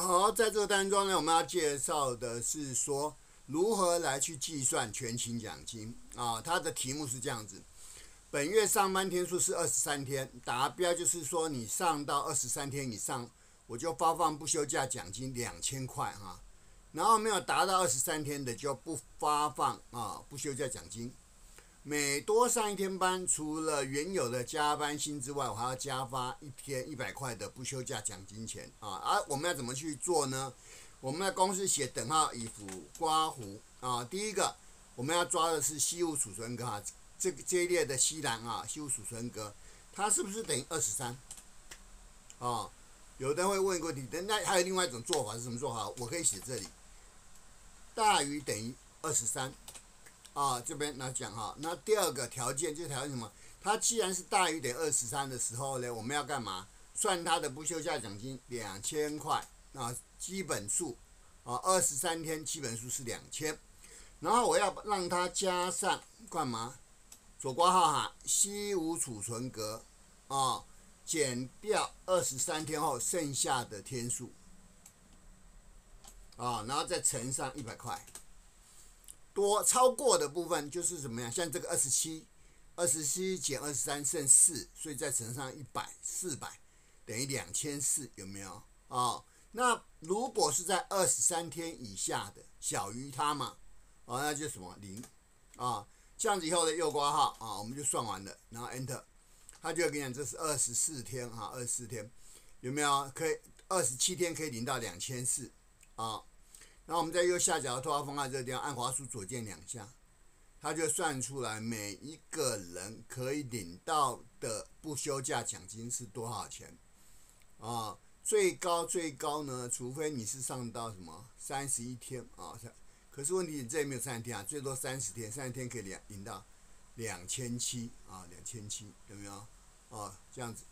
好，在这个当中呢，我们要介绍的是说如何来去计算全勤奖金啊。它的题目是这样子：本月上班天数是二十三天，达标就是说你上到二十三天以上，我就发放不休假奖金两千块哈。然后没有达到二十三天的就不发放啊不休假奖金。每多上一天班，除了原有的加班薪之外，我还要加发一天一百块的不休假奖金钱啊！而我们要怎么去做呢？我们在公司写等号以符刮弧啊。第一个，我们要抓的是西物储存格啊，这个这一列的西栏啊，西物储存格，它是不是等于二十三？啊，有的人会问一个问题，那还有另外一种做法是什么做法？我可以写这里，大于等于二十三。啊，这边来讲哈，那第二个条件就条件什么？它既然是大于等于二十三的时候呢，我们要干嘛？算它的不休假奖金两千块啊，基本数啊，二十三天基本数是两千，然后我要让它加上干嘛？左括号哈，西无储存格啊，减掉二十三天后剩下的天数啊，然后再乘上一百块。多超过的部分就是怎么样？像这个二十七，二十七减二十三剩四，所以再乘上一百，四百等于两千四，有没有啊？那如果是在二十三天以下的，小于它嘛，啊，那就什么零啊？这样子以后的右括号啊，我们就算完了，然后 enter，他就会跟你讲这是二十四天哈，二十四天有没有？可以二十七天可以领到两千四啊？那我们在右下角的拖拉方案这个地方按滑鼠左键两下，它就算出来每一个人可以领到的不休假奖金是多少钱啊？最高最高呢？除非你是上到什么三十一天啊？可是问题你这也没有三十天啊，最多三十天，三十天可以领领到两千七啊，两千七有没有？啊，这样子。